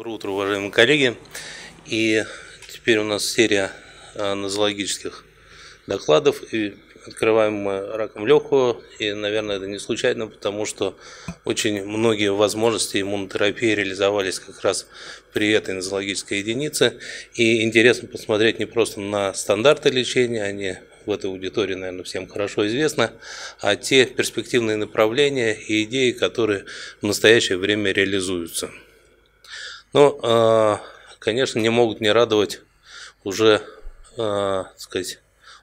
Доброе утро, уважаемые коллеги. И теперь у нас серия а, нозологических докладов. И открываем мы раком легкого. И, наверное, это не случайно, потому что очень многие возможности иммунотерапии реализовались как раз при этой нозологической единице. И интересно посмотреть не просто на стандарты лечения, они в этой аудитории, наверное, всем хорошо известно, а те перспективные направления и идеи, которые в настоящее время реализуются. Ну, а, конечно, не могут не радовать уже, а, так сказать,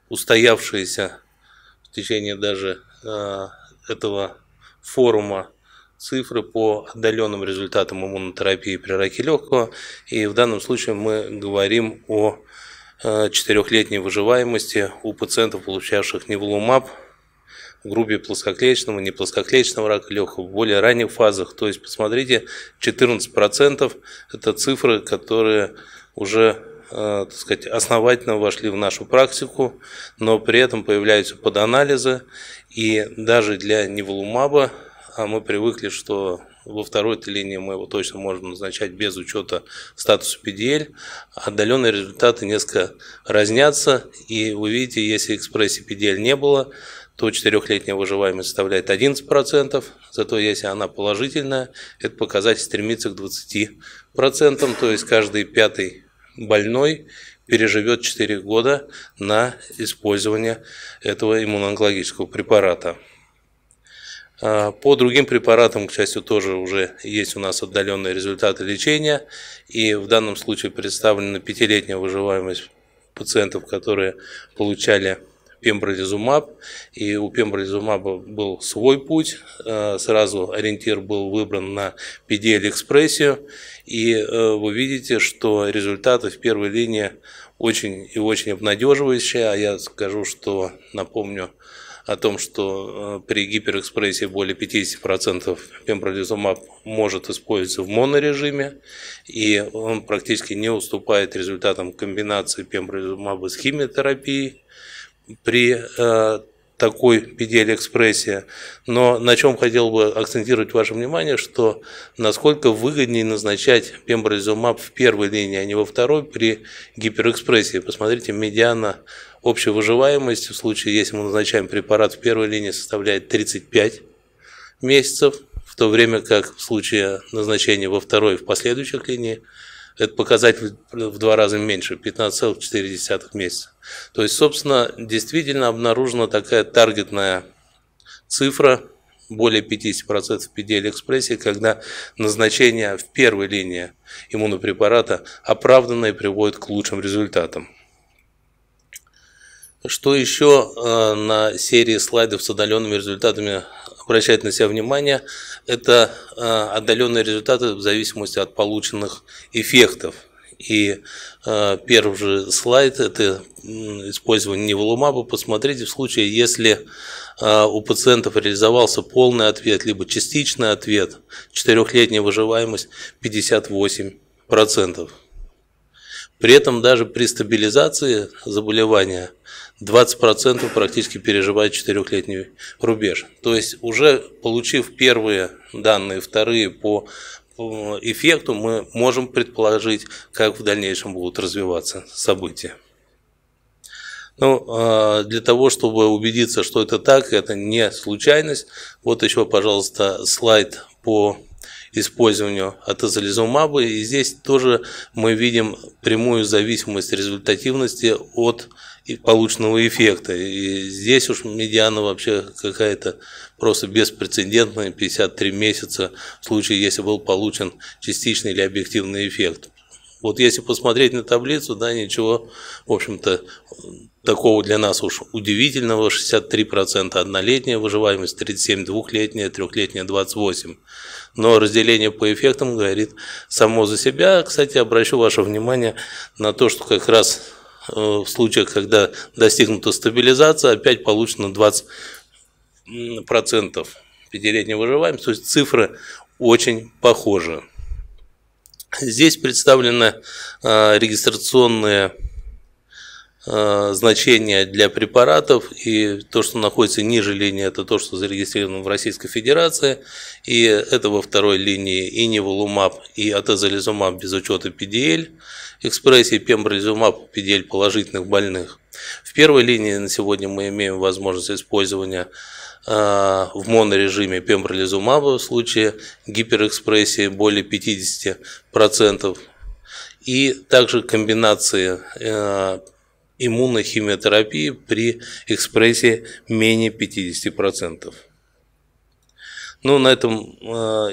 устоявшиеся в течение даже а, этого форума цифры по отдаленным результатам иммунотерапии при раке легкого. И в данном случае мы говорим о четырехлетней выживаемости у пациентов, получавших неволумаб в группе плоскоклеточного, неплоскоклеточного рака легкого в более ранних фазах. То есть, посмотрите, 14% это цифры, которые уже э, так сказать, основательно вошли в нашу практику, но при этом появляются поданализы, и даже для неволумаба а мы привыкли, что во второй линии мы его точно можем назначать без учета статуса PDL. Отдаленные результаты несколько разнятся, и вы видите, если экспрессии PDL не было, то четырехлетняя выживаемость составляет 11%, зато если она положительная, этот показатель стремится к 20%, то есть каждый пятый больной переживет 4 года на использование этого иммуноонкологического препарата. А, по другим препаратам, к счастью, тоже уже есть у нас отдаленные результаты лечения, и в данном случае представлена пятилетняя выживаемость пациентов, которые получали пембролизумаб, и у пембролизумаба был свой путь, э, сразу ориентир был выбран на PDL-экспрессию, и э, вы видите, что результаты в первой линии очень и очень обнадеживающие, а я скажу, что напомню, о том, что э, при гиперэкспрессии более 50% пембролизумаб может использоваться в монорежиме, и он практически не уступает результатам комбинации пембролизумаба с химиотерапией при э, такой PDL-экспрессии. Но на чем хотел бы акцентировать ваше внимание, что насколько выгоднее назначать пембролизумаб в первой линии, а не во второй при гиперэкспрессии. Посмотрите, медиана общей выживаемости в случае, если мы назначаем препарат в первой линии, составляет 35 месяцев, в то время как в случае назначения во второй в последующих линиях этот показатель в два раза меньше, 15,4 месяца. То есть, собственно, действительно обнаружена такая таргетная цифра, более 50% PDL-экспрессии, когда назначение в первой линии иммунопрепарата оправданно и приводит к лучшим результатам. Что еще э, на серии слайдов с отдаленными результатами обращать на себя внимание, это э, отдаленные результаты в зависимости от полученных эффектов. И э, первый же слайд – это использование неволумаба. Посмотрите, в случае, если у пациентов реализовался полный ответ, либо частичный ответ, четырехлетняя выживаемость 58%. При этом даже при стабилизации заболевания 20% практически переживают четырехлетний рубеж. То есть уже получив первые данные, вторые по эффекту, мы можем предположить, как в дальнейшем будут развиваться события. Ну, а, для того, чтобы убедиться, что это так, это не случайность, вот еще, пожалуйста, слайд по использованию атозализумаба. И здесь тоже мы видим прямую зависимость результативности от полученного эффекта. И здесь уж медиана вообще какая-то просто беспрецедентная, 53 месяца в случае, если был получен частичный или объективный эффект. Вот если посмотреть на таблицу, да, ничего, в общем-то, такого для нас уж удивительного, 63% однолетняя выживаемость, 37 двухлетняя, трехлетняя 28. Но разделение по эффектам говорит само за себя. Кстати, обращу ваше внимание на то, что как раз э, в случаях, когда достигнута стабилизация, опять получено 20% пятилетней выживаемости, то есть цифры очень похожи. Здесь представлены э, регистрационные значение для препаратов, и то, что находится ниже линии, это то, что зарегистрировано в Российской Федерации, и это во второй линии и неволумаб, и атезолизумаб без учета PDL, экспрессии пембролизумаб, PDL положительных больных. В первой линии на сегодня мы имеем возможность использования э, в монорежиме пембролизумаба в случае гиперэкспрессии более 50%, и также комбинации э, иммунной химиотерапии при экспрессии менее 50%. Но на этом э,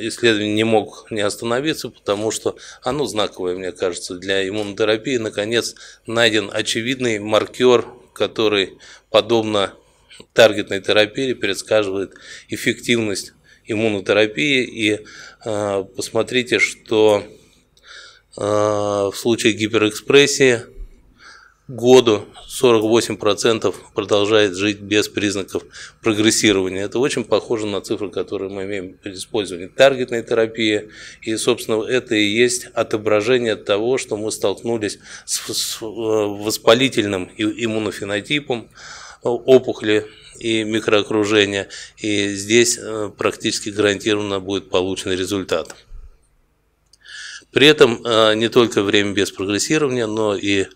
исследование не мог не остановиться, потому что оно знаковое, мне кажется, для иммунотерапии. Наконец найден очевидный маркер, который, подобно таргетной терапии, предсказывает эффективность иммунотерапии. И э, посмотрите, что а, в случае гиперэкспрессии году 48% продолжает жить без признаков прогрессирования. Это очень похоже на цифры, которые мы имеем при использовании таргетной терапии. И, собственно, это и есть отображение того, что мы столкнулись с э, воспалительным иммунофенотипом опухоли и микроокружения. И здесь э, практически гарантированно будет получен результат. При этом э, не только время без прогрессирования, но и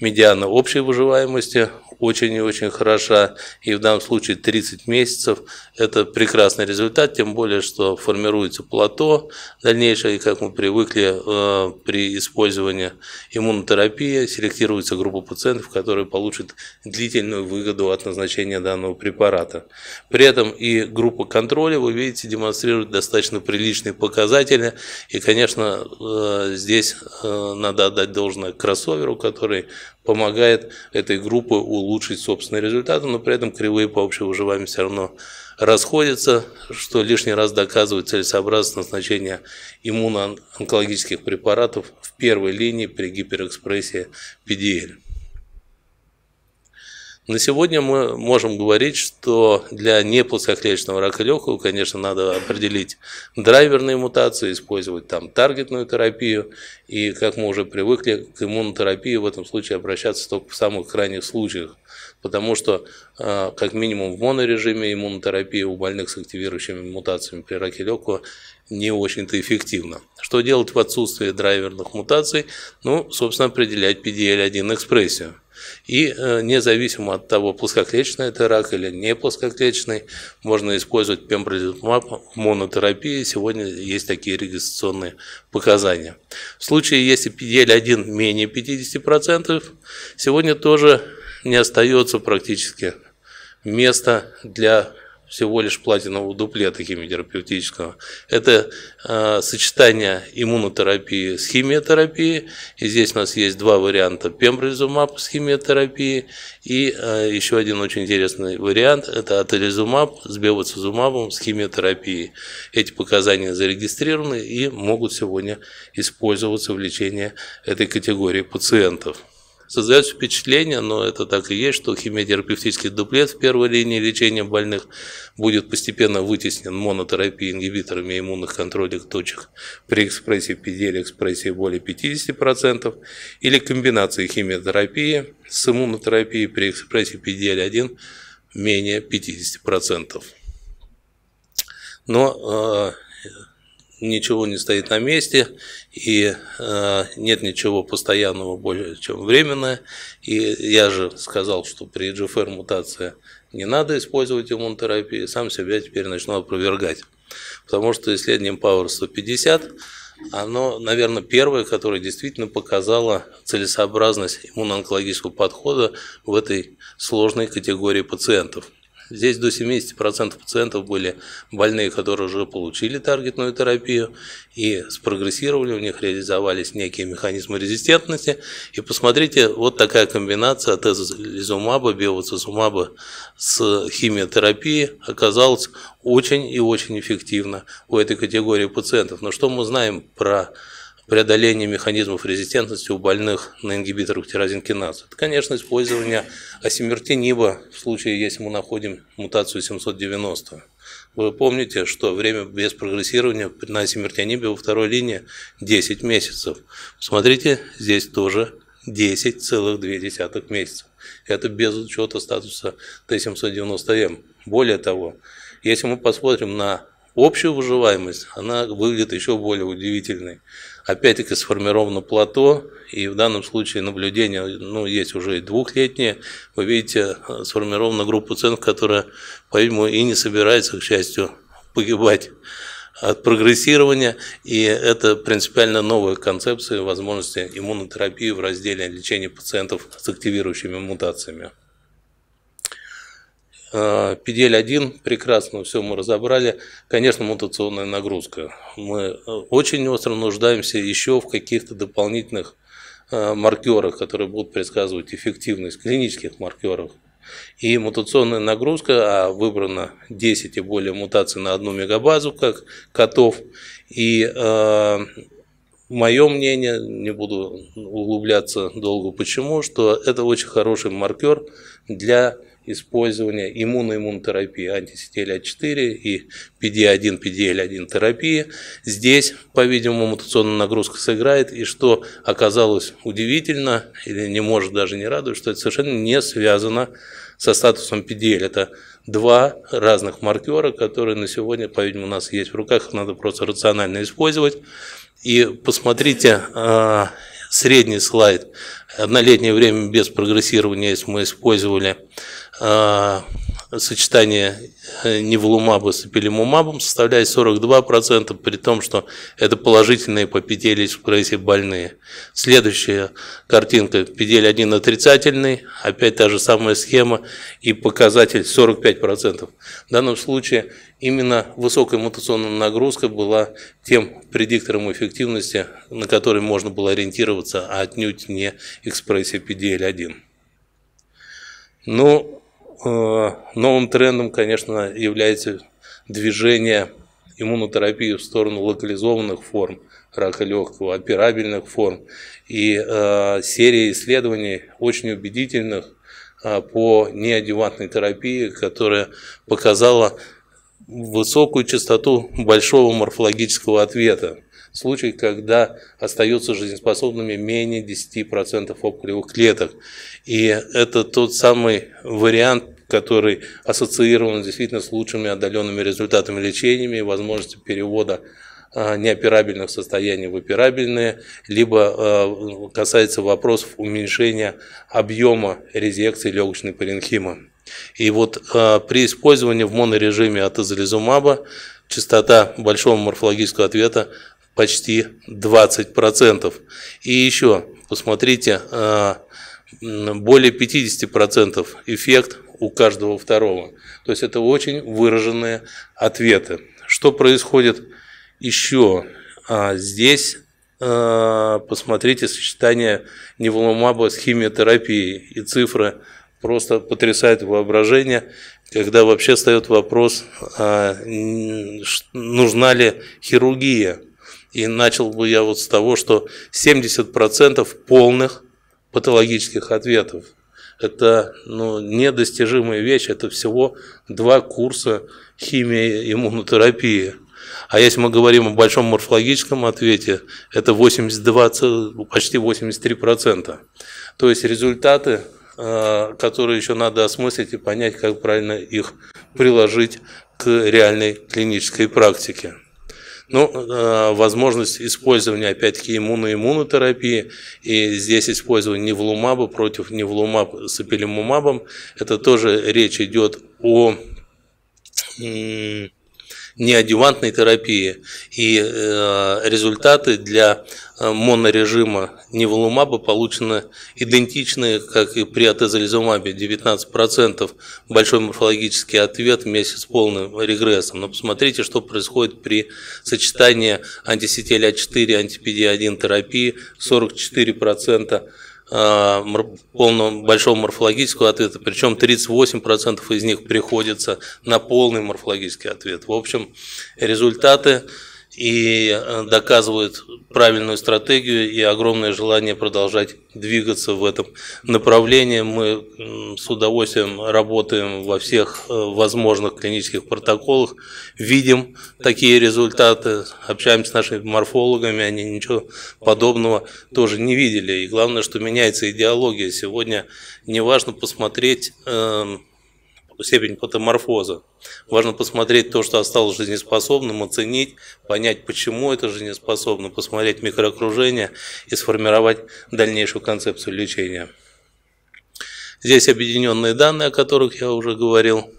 медиана общей выживаемости очень и очень хороша, и в данном случае 30 месяцев – это прекрасный результат, тем более, что формируется плато дальнейшее, и как мы привыкли э, при использовании иммунотерапии, селектируется группа пациентов, которые получат длительную выгоду от назначения данного препарата. При этом и группа контроля, вы видите, демонстрирует достаточно приличные показатели, и, конечно, э, здесь э, надо отдать должное кроссоверу, который помогает этой группе улучшить собственные результаты, но при этом кривые по общей выживаемости все равно расходятся, что лишний раз доказывает целесообразность назначения иммуноонкологических препаратов в первой линии при гиперэкспрессии PDL. На сегодня мы можем говорить, что для неплоскоклеточного рака легкого, конечно, надо определить драйверные мутации, использовать там таргетную терапию. И, как мы уже привыкли, к иммунотерапии в этом случае обращаться только в самых крайних случаях. Потому что, а, как минимум, в монорежиме иммунотерапия у больных с активирующими мутациями при раке легкого не очень-то эффективно. Что делать в отсутствии драйверных мутаций? Ну, собственно, определять PDL-1 экспрессию. И э, независимо от того, плоскоклеточный это рак или не плоскоклеточный, можно использовать пембролизумаб монотерапии. Сегодня есть такие регистрационные показания. В случае, если PDL-1 менее 50%, сегодня тоже не остается практически места для всего лишь платинового дуплета химиотерапевтического. Это э, сочетание иммунотерапии с химиотерапией. И здесь у нас есть два варианта. Пембролизумаб с химиотерапией и э, еще один очень интересный вариант – это атализумаб с бевацизумабом с химиотерапией. Эти показания зарегистрированы и могут сегодня использоваться в лечении этой категории пациентов. Создается впечатление, но это так и есть, что химиотерапевтический дуплет в первой линии лечения больных будет постепенно вытеснен монотерапией ингибиторами иммунных контрольных точек при экспрессии PDL экспрессии более 50% или комбинацией химиотерапии с иммунотерапией при экспрессии PDL-1 менее 50%. Но э, ничего не стоит на месте, и э, нет ничего постоянного более чем временное. И я же сказал, что при GFR мутация не надо использовать иммунотерапию, сам себя теперь начну опровергать. Потому что исследование Power 150, оно, наверное, первое, которое действительно показало целесообразность иммуноонкологического подхода в этой сложной категории пациентов. Здесь до 70% пациентов были больные, которые уже получили таргетную терапию и спрогрессировали, у них реализовались некие механизмы резистентности. И посмотрите, вот такая комбинация тезолизумаба, биоцизумаба с химиотерапией оказалась очень и очень эффективна у этой категории пациентов. Но что мы знаем про преодоление механизмов резистентности у больных на ингибиторах тирозинкиназы. Это, конечно, использование асимертиниба в случае, если мы находим мутацию 790. Вы помните, что время без прогрессирования на асимертионибе во второй линии 10 месяцев. Смотрите, здесь тоже 10,2 месяцев. Это без учета статуса Т-790М. Более того, если мы посмотрим на общую выживаемость, она выглядит еще более удивительной. Опять-таки сформировано плато, и в данном случае наблюдение ну, есть уже и двухлетнее. Вы видите, сформирована группа ценов, которая, по-видимому, и не собирается, к счастью, погибать от прогрессирования, и это принципиально новая концепция возможности иммунотерапии в разделе лечения пациентов с активирующими мутациями. PDL-1, прекрасно все мы разобрали. Конечно, мутационная нагрузка. Мы очень остро нуждаемся еще в каких-то дополнительных э, маркерах, которые будут предсказывать эффективность клинических маркеров и мутационная нагрузка, а выбрано 10 и более мутаций на одну мегабазу, как котов. И э, мое мнение, не буду углубляться долго почему, что это очень хороший маркер для использования иммуноиммунотерапии антисетеля-4 и PD-1, PDL-1 терапии. Здесь, по-видимому, мутационная нагрузка сыграет, и что оказалось удивительно, или не может даже не радовать, что это совершенно не связано со статусом PDL. Это два разных маркера, которые на сегодня, по-видимому, у нас есть в руках, их надо просто рационально использовать. И посмотрите э, средний слайд. Однолетнее время без прогрессирования, если мы использовали э, сочетание э, неволумаба с эпилимумабом составляет 42%, при том, что это положительные по петели экспрессии больные. Следующая картинка, педель 1 отрицательный, опять та же самая схема и показатель 45%. В данном случае именно высокая мутационная нагрузка была тем предиктором эффективности, на который можно было ориентироваться, а отнюдь не экспрессия PDL-1. Ну, новым трендом, конечно, является движение иммунотерапии в сторону локализованных форм рака легкого, операбельных форм. И э, серия исследований очень убедительных э, по неадювантной терапии, которая показала высокую частоту большого морфологического ответа. Случай, когда остаются жизнеспособными менее 10% опухолевых клеток. И это тот самый вариант, который ассоциирован действительно с лучшими отдаленными результатами лечения и возможностью перевода а, неоперабельных состояний в операбельные, либо а, касается вопросов уменьшения объема резекции легочной паренхимы. И вот а, при использовании в монорежиме атозализумаба частота большого морфологического ответа почти 20%. И еще, посмотрите, более 50% эффект у каждого второго. То есть это очень выраженные ответы. Что происходит еще? А, здесь а, посмотрите сочетание неволумаба с химиотерапией и цифры просто потрясают воображение, когда вообще встает вопрос, а, нужна ли хирургия. И начал бы я вот с того, что 70% полных патологических ответов это ну, недостижимая вещь, это всего два курса химии иммунотерапии. А если мы говорим о большом морфологическом ответе, это 82, почти 83%. То есть результаты, э, которые еще надо осмыслить и понять, как правильно их приложить к реальной клинической практике. Ну, э, возможность использования, опять-таки, иммуноиммунотерапии, и здесь использование невлумаба против невлумаб с эпилимумабом, это тоже речь идет о неадювантной терапии. И э, результаты для э, монорежима неволумаба получены идентичные, как и при атезолизумабе, 19%. Большой морфологический ответ вместе с полным регрессом. Но посмотрите, что происходит при сочетании антисетеля 4 антипедия-1 терапии, 44% Э, полного большого морфологического ответа, причем 38% из них приходится на полный морфологический ответ. В общем, результаты и э, доказывают правильную стратегию и огромное желание продолжать двигаться в этом направлении. Мы с удовольствием работаем во всех э, возможных клинических протоколах, видим такие результаты, общаемся с нашими морфологами, они ничего подобного тоже не видели. И главное, что меняется идеология. Сегодня не важно посмотреть эм, степень патоморфоза. Важно посмотреть то, что осталось жизнеспособным, оценить, понять, почему это жизнеспособно, посмотреть микроокружение и сформировать дальнейшую концепцию лечения. Здесь объединенные данные, о которых я уже говорил.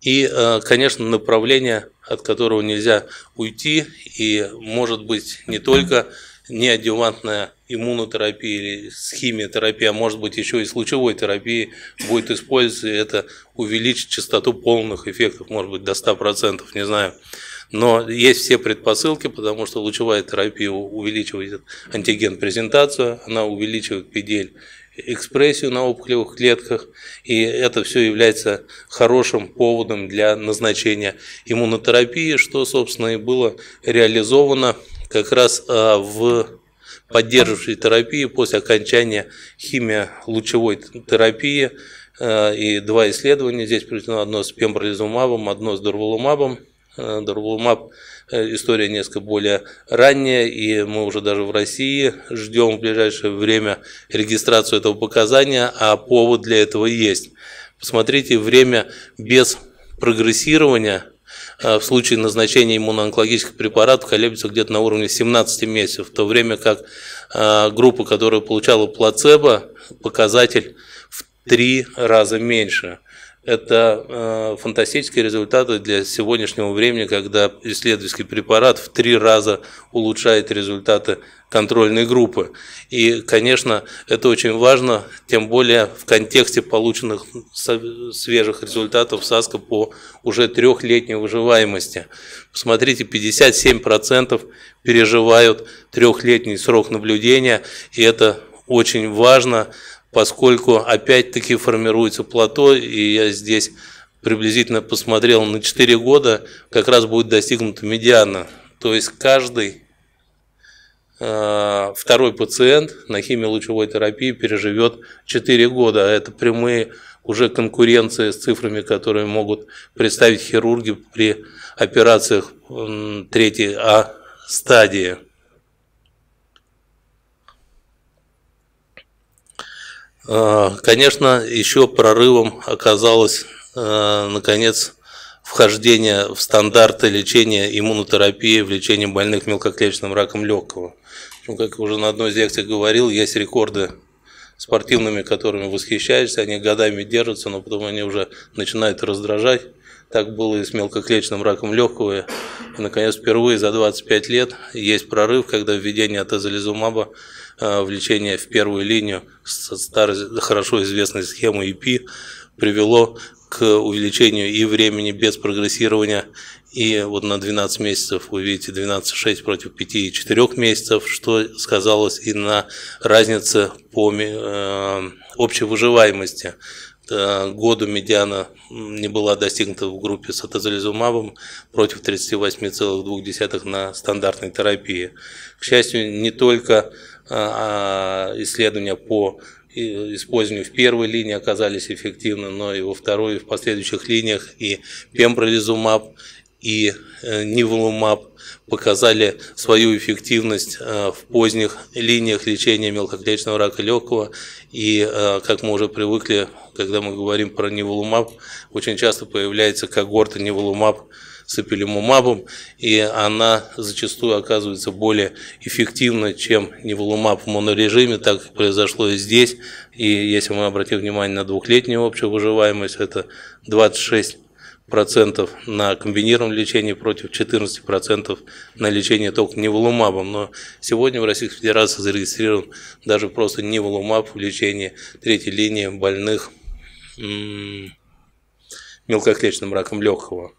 И, э, конечно, направление, от которого нельзя уйти, и может быть не только неадъювантная иммунотерапия или с химиотерапией, а может быть еще и с лучевой терапией будет использоваться, и это увеличит частоту полных эффектов, может быть до 100%, не знаю. Но есть все предпосылки, потому что лучевая терапия увеличивает антиген-презентацию, она увеличивает педель экспрессию на опухолевых клетках, и это все является хорошим поводом для назначения иммунотерапии, что, собственно, и было реализовано как раз а, в поддерживающей терапии после окончания химиолучевой терапии. А, и два исследования здесь проведено, одно с пембролизумабом, одно с дурвалумабом. А, дурвалумаб э, история несколько более ранняя, и мы уже даже в России ждем в ближайшее время регистрацию этого показания, а повод для этого есть. Посмотрите, время без прогрессирования в случае назначения иммуноонкологических препаратов колеблется где-то на уровне 17 месяцев, в то время как э, группа, которая получала плацебо, показатель в три раза меньше. Это э, фантастические результаты для сегодняшнего времени, когда исследовательский препарат в три раза улучшает результаты контрольной группы. И, конечно, это очень важно, тем более в контексте полученных свежих результатов САСКО по уже трехлетней выживаемости. Посмотрите, 57% переживают трехлетний срок наблюдения, и это очень важно, поскольку опять-таки формируется плато, и я здесь приблизительно посмотрел на 4 года, как раз будет достигнута медиана. То есть каждый э, второй пациент на химиолучевой терапии переживет 4 года. Это прямые уже конкуренции с цифрами, которые могут представить хирурги при операциях третьей А стадии. Конечно, еще прорывом оказалось, э, наконец, вхождение в стандарты лечения иммунотерапии в лечении больных мелкоклеточным раком легкого. Как уже на одной из лекций говорил, есть рекорды спортивными, которыми восхищаешься, они годами держатся, но потом они уже начинают раздражать. Так было и с мелкоклеточным раком легкого. И, наконец, впервые за 25 лет есть прорыв, когда введение атезолизумаба Э, влечение в первую линию с старой, хорошо известной схемы EP привело к увеличению и времени без прогрессирования, и вот на 12 месяцев вы видите 12,6 против 5 и 4 месяцев, что сказалось и на разнице по э, общей выживаемости. Году медиана не была достигнута в группе с атозализумабом против 38,2 на стандартной терапии. К счастью, не только исследования по использованию в первой линии оказались эффективны, но и во второй, и в последующих линиях и пембролизумаб, и э, ниволумаб показали свою эффективность э, в поздних линиях лечения мелкоклеточного рака легкого. И, э, как мы уже привыкли, когда мы говорим про ниволумаб, очень часто появляется когорта ниволумаб с эпилимумабом, и она зачастую оказывается более эффективна, чем неволумаб в монорежиме, так произошло и здесь. И если мы обратим внимание на двухлетнюю общую выживаемость, это 26 процентов на комбинированном лечении против 14 процентов на лечение только неволумабом. Но сегодня в Российской Федерации зарегистрирован даже просто неволумаб в лечении третьей линии больных мелкоклеточным раком легкого.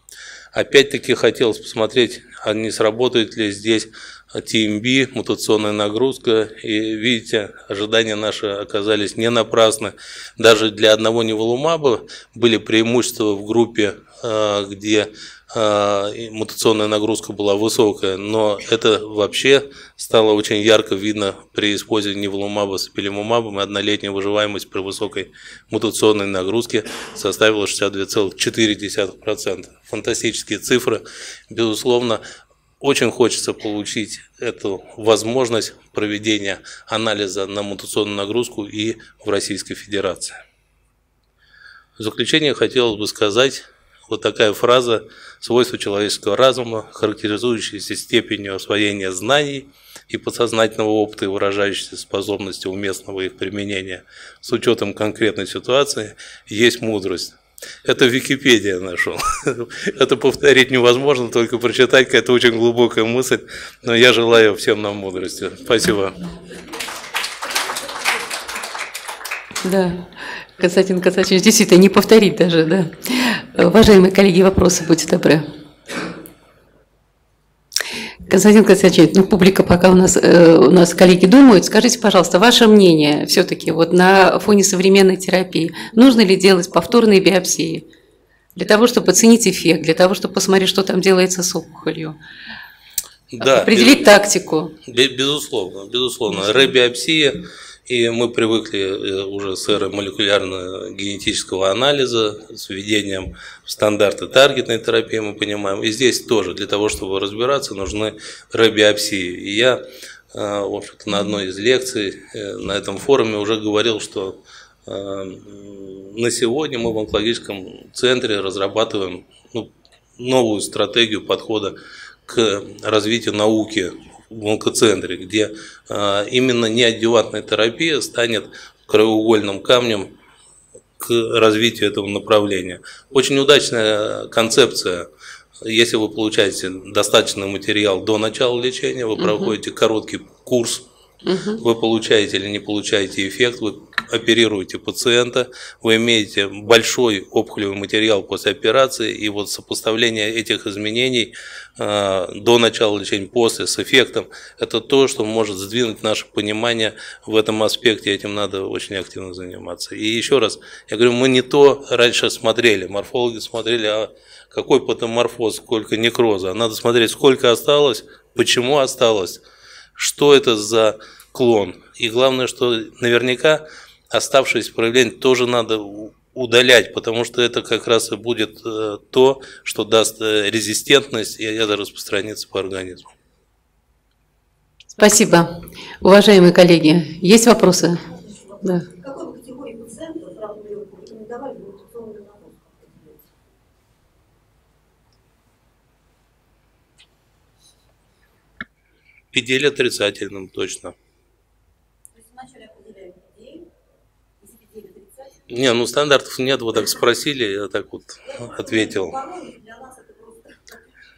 Опять-таки хотелось посмотреть, а не сработает ли здесь TMB, мутационная нагрузка. И видите, ожидания наши оказались не напрасны. Даже для одного неволумаба были преимущества в группе, а, где мутационная нагрузка была высокая, но это вообще стало очень ярко видно при использовании неволумаба с пилимумабом, и однолетняя выживаемость при высокой мутационной нагрузке составила 62,4%. Фантастические цифры. Безусловно, очень хочется получить эту возможность проведения анализа на мутационную нагрузку и в Российской Федерации. В заключение хотелось бы сказать вот такая фраза «свойства человеческого разума, характеризующиеся степенью освоения знаний и подсознательного опыта и выражающиеся способностью уместного их применения с учетом конкретной ситуации, есть мудрость». Это Википедия нашел. Это повторить невозможно, только прочитать какая-то очень глубокая мысль. Но я желаю всем нам мудрости. Спасибо. Да, Константин Константинович, действительно, не повторить даже, да. Уважаемые коллеги, вопросы, будьте добры. Константин Константинович, ну публика пока у нас, э, у нас коллеги думают, скажите, пожалуйста, ваше мнение все-таки вот на фоне современной терапии, нужно ли делать повторные биопсии для того, чтобы оценить эффект, для того, чтобы посмотреть, что там делается с опухолью? Да, определить без, тактику. Безусловно, безусловно. Ребиопсия и мы привыкли э, уже с эры молекулярно-генетического анализа, с введением в стандарты таргетной терапии, мы понимаем. И здесь тоже для того, чтобы разбираться, нужны ребиопсии. И я, э, в общем-то, на одной из лекций э, на этом форуме уже говорил, что на сегодня мы в онкологическом центре разрабатываем ну, новую стратегию подхода к развитию науки в онкоцентре, где а, именно неадъювантная терапия станет краеугольным камнем к развитию этого направления. Очень удачная концепция. Если вы получаете достаточный материал до начала лечения, вы проходите короткий курс Угу. Вы получаете или не получаете эффект, вы оперируете пациента, вы имеете большой опухолевый материал после операции, и вот сопоставление этих изменений э, до начала лечения, после, с эффектом, это то, что может сдвинуть наше понимание в этом аспекте, этим надо очень активно заниматься. И еще раз, я говорю, мы не то раньше смотрели, морфологи смотрели, а какой патоморфоз, сколько некроза, надо смотреть, сколько осталось, почему осталось, что это за клон. И главное, что наверняка оставшиеся проявления тоже надо удалять, потому что это как раз и будет э, то, что даст э, резистентность, и это распространится по организму. Спасибо. Уважаемые коллеги, есть вопросы? Да. Педель отрицательным, точно. Не, ну стандартов нет, вот так спросили, я так вот ответил.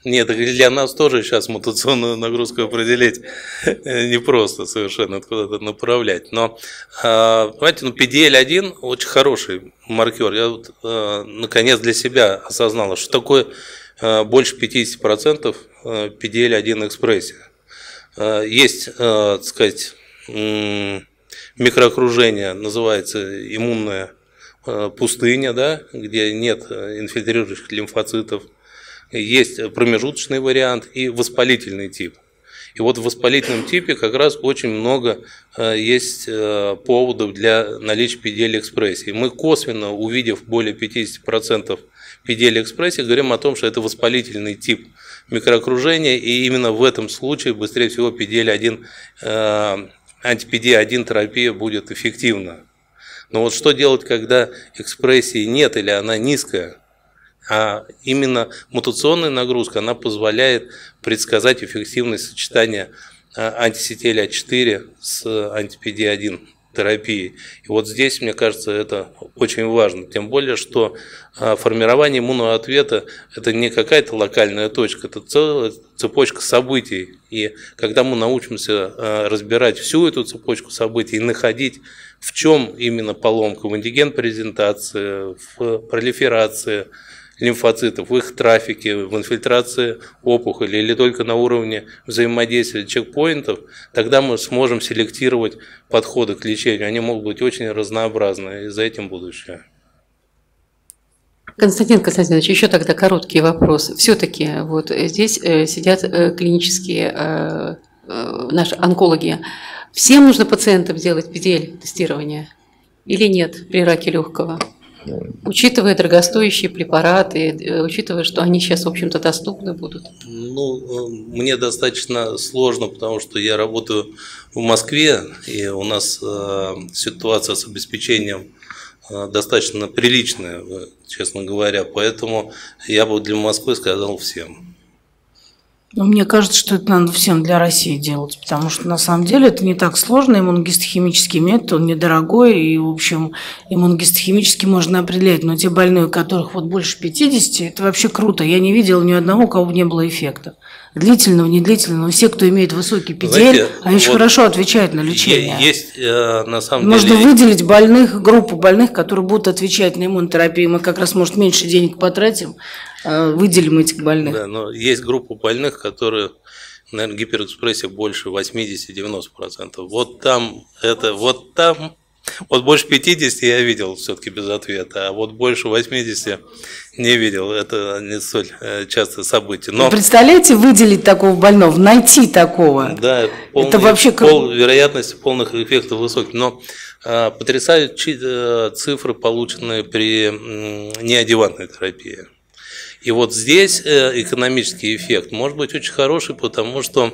Нет, для нас тоже сейчас мутационную нагрузку определить непросто совершенно куда-то направлять. Но, а, понимаете, ну PDL-1 очень хороший маркер. Я вот, а, наконец для себя осознал, что такое а, больше 50% PDL-1 экспрессия. Э, есть, э, так сказать, микроокружение, называется иммунная э, пустыня, да, где нет инфильтрирующих лимфоцитов. Есть промежуточный вариант и воспалительный тип. И вот в воспалительном типе как раз очень много есть поводов для наличия PDL-экспрессии. Мы косвенно, увидев более 50% PDL-экспрессии, говорим о том, что это воспалительный тип микроокружения, и именно в этом случае быстрее всего PDL-1, э, антипD-1 терапия будет эффективна. Но вот что делать, когда экспрессии нет или она низкая? А именно мутационная нагрузка, она позволяет предсказать эффективность сочетания э, антисетеля 4 с антипD-1 терапии. И вот здесь, мне кажется, это очень важно. Тем более, что а, формирование иммунного ответа – это не какая-то локальная точка, это целая цепочка событий. И когда мы научимся а, разбирать всю эту цепочку событий и находить, в чем именно поломка в антиген-презентации, в пролиферации, лимфоцитов, в их трафике, в инфильтрации опухоли или только на уровне взаимодействия чекпоинтов, тогда мы сможем селектировать подходы к лечению. Они могут быть очень разнообразны, и за этим будущее. Константин Константинович, еще тогда короткий вопрос. Все-таки вот здесь э, сидят э, клинические э, наши онкологи. Всем нужно пациентам делать PDL-тестирование или нет при раке легкого? Учитывая дорогостоящие препараты, учитывая, что они сейчас, в общем-то, доступны будут? Ну, мне достаточно сложно, потому что я работаю в Москве, и у нас ситуация с обеспечением Э, достаточно приличная, э, честно говоря. Поэтому я бы для Москвы сказал всем. Но мне кажется, что это надо всем для России делать, потому что на самом деле это не так сложно. Иммуногистохимический метод, он недорогой, и, в общем, иммуногистохимически можно определять. Но те больные, у которых вот больше 50, это вообще круто. Я не видела ни одного, у кого не было эффекта длительного, недлительного, все, кто имеет высокий PDL, Знаете, они очень вот хорошо отвечают на лечение. Есть, э, на самом Можно деле... выделить больных, группу больных, которые будут отвечать на иммунотерапию. Мы как раз, может, меньше денег потратим, выделим этих больных. Да, но есть группа больных, которые наверное, гиперэкспрессия больше 80-90%. Вот там это, вот там вот больше 50 я видел все-таки без ответа, а вот больше 80 не видел. Это не столь э, частое событие. Но... представляете, выделить такого больного, найти такого? Да, полный, это вообще пол, вероятность полных эффектов высоких. Но а, потрясают э, цифры, полученные при неодевантной терапии. И вот здесь э, экономический эффект может быть очень хороший, потому что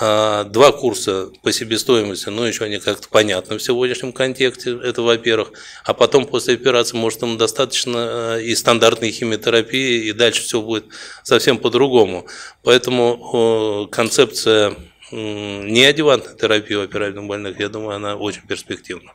а, два курса по себестоимости, ну, еще они как-то понятны в сегодняшнем контексте, это во-первых. А потом после операции, может, им достаточно э, и стандартной химиотерапии, и дальше все будет совсем по-другому. Поэтому концепция неодевантной терапии у операбельных больных, я думаю, она очень перспективна.